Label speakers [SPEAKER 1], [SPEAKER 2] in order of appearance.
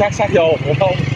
[SPEAKER 1] ôm sát sát vô hiểu không?